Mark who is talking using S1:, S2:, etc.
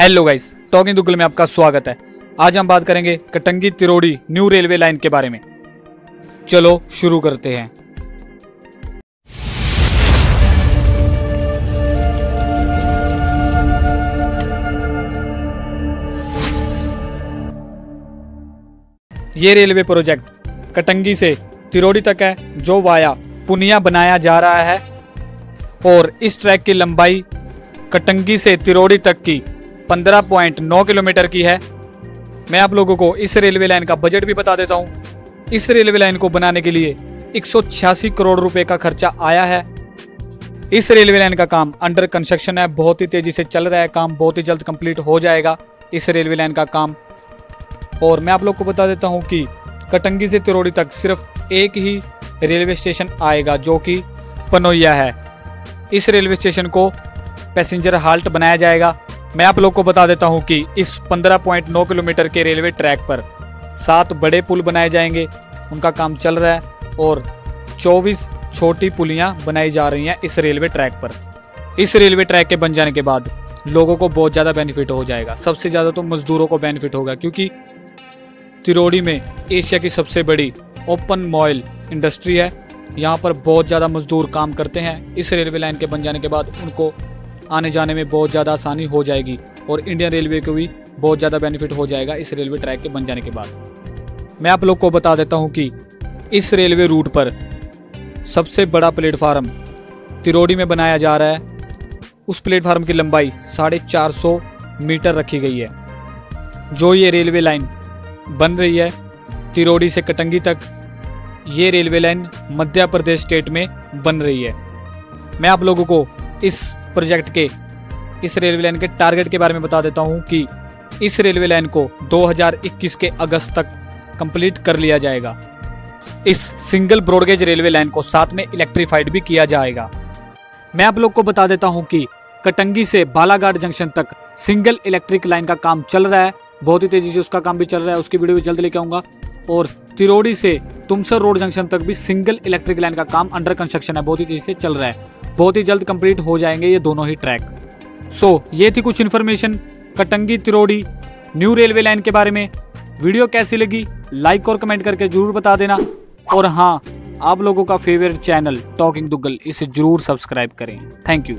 S1: Hello guys talking Duggal में आपका स्वागत है। आज हम बात करेंगे Katangi Tirodi new railway line के बारे में। चलो शुरू करते हैं। ये रेलवे प्रोजेक्ट कटंगी से तिरोड़ी तक है, जो वाया पुनिया बनाया जा रहा है। और इस ट्रैक की लंबाई कटंगी से तिरोड़ी तक की 15.9 किलोमीटर की है। मैं आप लोगों को इस रेलवे लाइन का बजट भी बता देता हूँ। इस रेलवे लाइन को बनाने के लिए एक सौ छियासी करोड़ रुपए का खर्चा आया है। इस रेलवे लाइन का काम अंडर कंस्ट्रक्शन है। बहुत ही तेज़ी से चल रहा है। काम बहुत ही जल्द कंप्लीट हो जाएगा इस रेलवे लाइन का काम। और मैं आप लोग को बता देता हूँ कि कटंगी से तिरोड़ी तक सिर्फ़ एक ही रेलवे स्टेशन आएगा, जो कि पनोइया है। इस रेलवे स्टेशन को पैसेंजर हाल्ट बनाया जाएगा। मैं आप लोग को बता देता हूँ कि इस 15.9 किलोमीटर के रेलवे ट्रैक पर सात बड़े पुल बनाए जाएँगे। उनका काम चल रहा है और 24 छोटी पुलियाँ बनाई जा रही हैं इस रेलवे ट्रैक पर। इस रेलवे ट्रैक के बन जाने के बाद लोगों को बहुत ज़्यादा बेनिफिट हो जाएगा। सबसे ज़्यादा तो मज़दूरों को बेनिफिट होगा, क्योंकि तिरोड़ी में एशिया की सबसे बड़ी ओपन मॉयल इंडस्ट्री है। यहाँ पर बहुत ज़्यादा मजदूर काम करते हैं। इस रेलवे लाइन के बन जाने के बाद उनको आने जाने में बहुत ज़्यादा आसानी हो जाएगी और इंडियन रेलवे को भी बहुत ज़्यादा बेनिफिट हो जाएगा इस रेलवे ट्रैक के बन जाने के बाद। मैं आप लोग को बता देता हूँ कि इस रेलवे रूट पर सबसे बड़ा प्लेटफार्म तिरोड़ी में बनाया जा रहा है। उस प्लेटफार्म की लंबाई साढ़े चार सौ मीटर रखी गई है। जो ये रेलवे लाइन बन रही है, तिरोड़ी से कटंगी तक ये railway line Madhya Pradesh state में बन रही है। मैं आप लोगों को इस प्रोजेक्ट के। इस रेलवे लाइन के टारगेट के बारे में बता देता हूँ कि इस रेलवे लाइन को 2021 के अगस्त तक कंप्लीट कर लिया जाएगा। इस सिंगल ब्रॉडगेज रेलवे लाइन को साथ में इलेक्ट्रीफाइड भी किया जाएगा। मैं आप लोग को बता देता हूँ कि कटंगी से बालाघाट जंक्शन तक सिंगल इलेक्ट्रिक लाइन का काम चल रहा है। बहुत ही तेज़ी से उसका काम भी चल रहा है। उसकी वीडियो भी जल्द लेके आऊँगा। और तिरोड़ी से तुमसर रोड जंक्शन तक भी सिंगल इलेक्ट्रिक लाइन का काम अंडर कंस्ट्रक्शन है। बहुत ही तेज़ी से चल रहा है। बहुत ही जल्द कंप्लीट हो जाएँगे ये दोनों ही ट्रैक सो so, ये थी कुछ information Katangi Tirodi new railway line के बारे में। वीडियो कैसी लगी? लाइक और कमेंट करके ज़रूर बता देना। और हाँ आप लोगों का फेवरेट चैनल टॉकिंग दुग्गल इसे ज़रूर सब्सक्राइब करें। Thank you